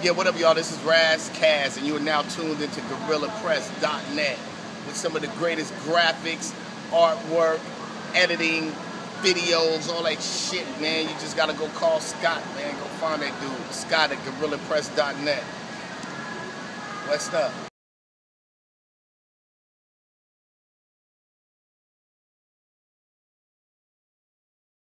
Yeah, what up, y'all? This is Ras Kass, and you are now tuned into GuerillaPress.net with some of the greatest graphics, artwork, editing, videos, all that shit, man. You just gotta go call Scott, man. Go find that dude, Scott at GuerillaPress.net. What's up?